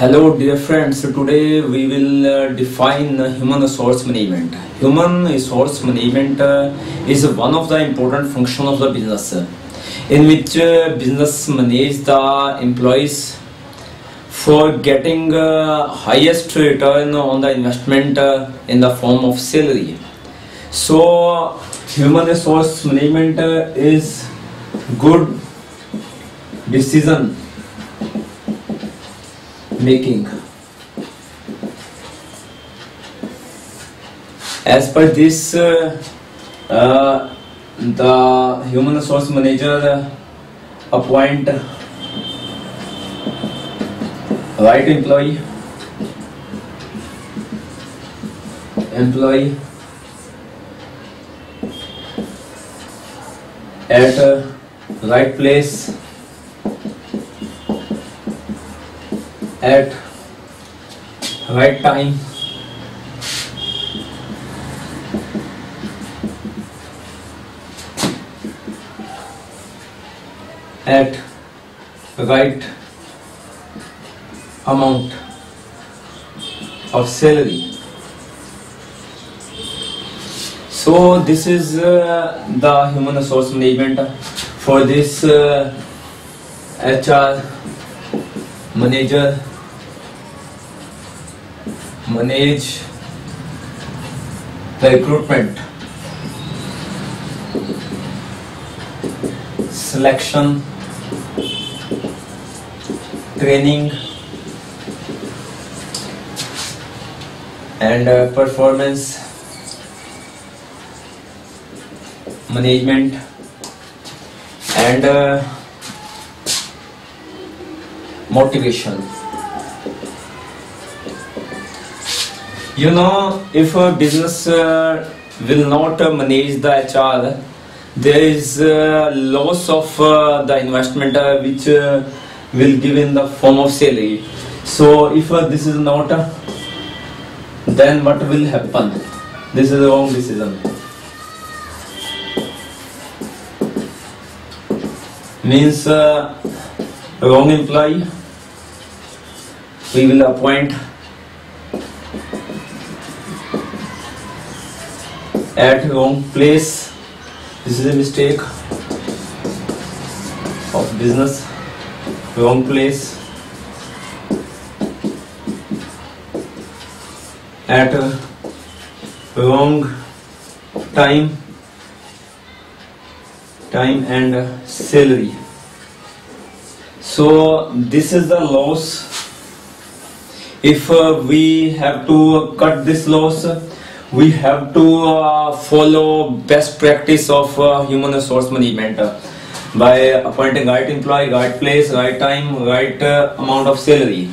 Hello dear friends, today we will uh, define human resource management. Human resource management uh, is one of the important function of the business uh, in which business manage the employees for getting highest return on the investment in the form of salary. So human resource management is good decision making. As per this, uh, uh, the human resource manager appoint right employee, employee. At uh, right place at right time. At right amount of salary. So this is uh, the human resource management for this uh, hr manager manage the recruitment. Selection. Training. And uh, performance. Management. And uh, motivation you know if a business uh, will not uh, manage the hr there is uh, loss of uh, the investment uh, which uh, will give in the form of salary. So if this is not then what will happen? This is a wrong decision. Means wrong employee we will appoint at wrong place. This is a mistake of business. Wrong place. At wrong time. Time and salary. So this is the loss. If uh, we have to cut this loss we have to uh, follow best practice of uh, human resource management uh, by appointing right employee right place right time right uh, amount of salary